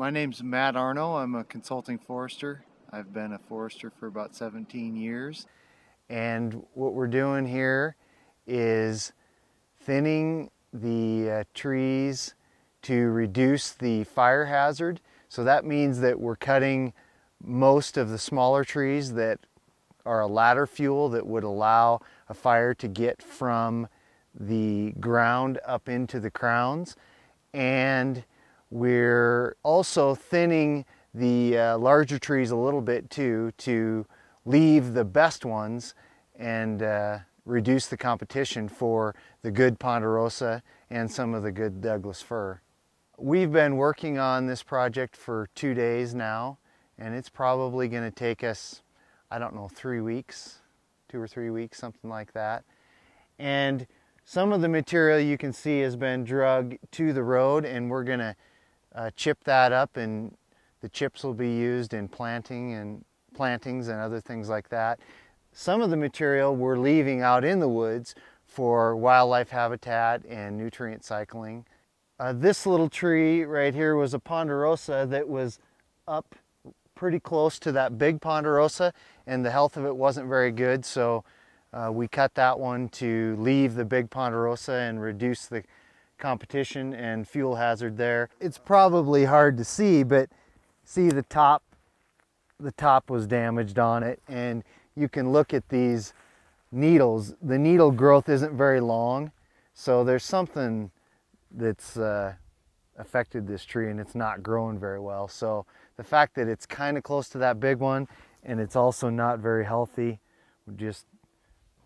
My name's Matt Arno. I'm a consulting forester. I've been a forester for about 17 years. And what we're doing here is thinning the uh, trees to reduce the fire hazard. So that means that we're cutting most of the smaller trees that are a ladder fuel that would allow a fire to get from the ground up into the crowns. And we're also thinning the uh, larger trees a little bit too to leave the best ones and uh, reduce the competition for the good Ponderosa and some of the good Douglas fir. We've been working on this project for two days now and it's probably going to take us, I don't know, three weeks, two or three weeks, something like that. And some of the material you can see has been drug to the road and we're going to uh, chip that up and the chips will be used in planting and plantings and other things like that. Some of the material we're leaving out in the woods for wildlife habitat and nutrient cycling. Uh, this little tree right here was a ponderosa that was up pretty close to that big ponderosa and the health of it wasn't very good so uh, we cut that one to leave the big ponderosa and reduce the competition and fuel hazard there. It's probably hard to see, but see the top, the top was damaged on it and you can look at these needles. The needle growth isn't very long, so there's something that's uh, affected this tree and it's not growing very well. So the fact that it's kind of close to that big one and it's also not very healthy, would just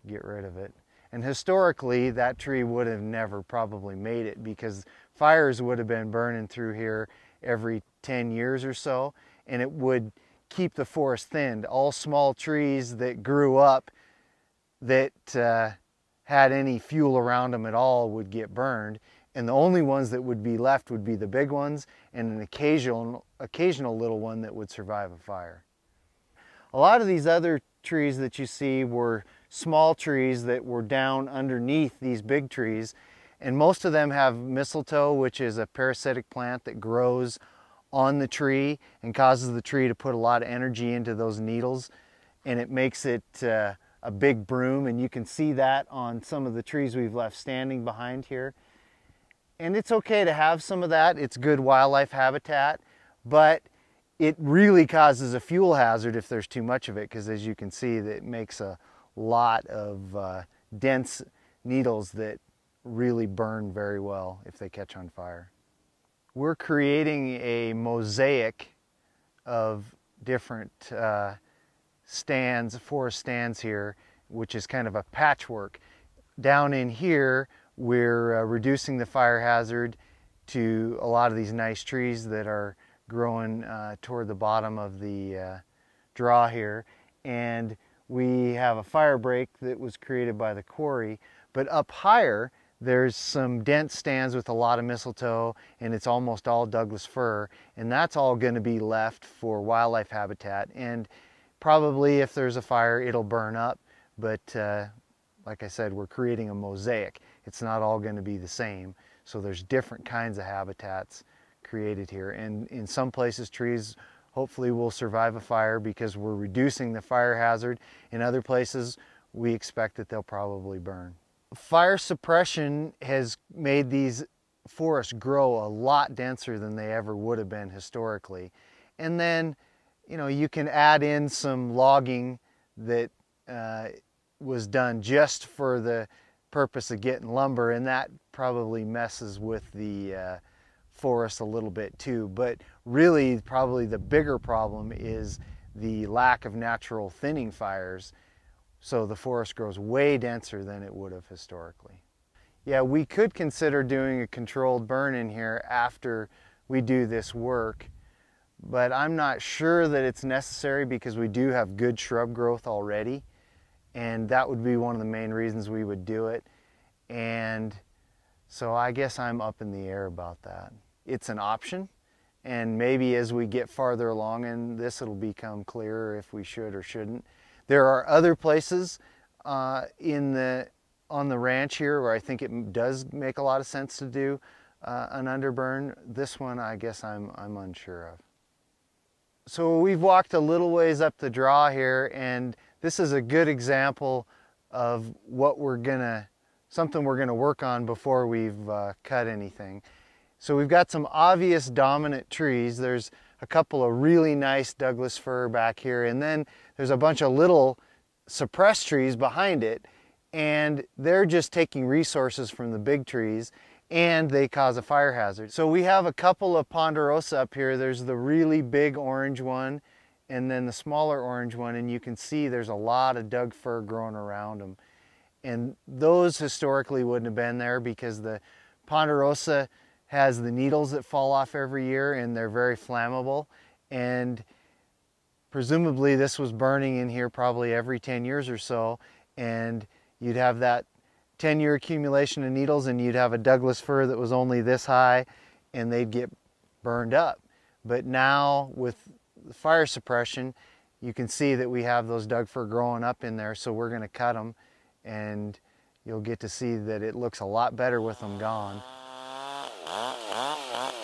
get rid of it. And historically, that tree would have never probably made it because fires would have been burning through here every 10 years or so, and it would keep the forest thinned. All small trees that grew up that uh, had any fuel around them at all would get burned, and the only ones that would be left would be the big ones and an occasional, occasional little one that would survive a fire. A lot of these other trees that you see were small trees that were down underneath these big trees. And most of them have mistletoe, which is a parasitic plant that grows on the tree and causes the tree to put a lot of energy into those needles. And it makes it uh, a big broom. And you can see that on some of the trees we've left standing behind here. And it's okay to have some of that. It's good wildlife habitat, but it really causes a fuel hazard if there's too much of it because as you can see, it makes a lot of uh, dense needles that really burn very well if they catch on fire. We're creating a mosaic of different uh, stands, forest stands here, which is kind of a patchwork. Down in here, we're uh, reducing the fire hazard to a lot of these nice trees that are growing uh, toward the bottom of the uh, draw here. And we have a fire break that was created by the quarry, but up higher, there's some dense stands with a lot of mistletoe and it's almost all Douglas fir and that's all going to be left for wildlife habitat and probably if there's a fire it'll burn up but uh, like I said we're creating a mosaic. It's not all going to be the same so there's different kinds of habitats created here and in some places trees hopefully we'll survive a fire because we're reducing the fire hazard. In other places, we expect that they'll probably burn. Fire suppression has made these forests grow a lot denser than they ever would have been historically. And then, you know, you can add in some logging that uh, was done just for the purpose of getting lumber, and that probably messes with the uh, forest a little bit too. But really, probably the bigger problem is the lack of natural thinning fires. So the forest grows way denser than it would have historically. Yeah, we could consider doing a controlled burn in here after we do this work, but I'm not sure that it's necessary because we do have good shrub growth already. And that would be one of the main reasons we would do it. And so I guess I'm up in the air about that it's an option. And maybe as we get farther along in this, it'll become clearer if we should or shouldn't. There are other places uh, in the on the ranch here where I think it does make a lot of sense to do uh, an underburn. This one, I guess I'm, I'm unsure of. So we've walked a little ways up the draw here and this is a good example of what we're gonna, something we're gonna work on before we've uh, cut anything. So we've got some obvious dominant trees. There's a couple of really nice Douglas fir back here and then there's a bunch of little suppressed trees behind it and they're just taking resources from the big trees and they cause a fire hazard. So we have a couple of ponderosa up here. There's the really big orange one and then the smaller orange one and you can see there's a lot of Doug fir growing around them. And those historically wouldn't have been there because the ponderosa has the needles that fall off every year and they're very flammable. And presumably this was burning in here probably every 10 years or so and you'd have that 10 year accumulation of needles and you'd have a Douglas fir that was only this high and they'd get burned up. But now with the fire suppression, you can see that we have those Doug fir growing up in there so we're going to cut them and you'll get to see that it looks a lot better with them gone. Ah, ah, ah.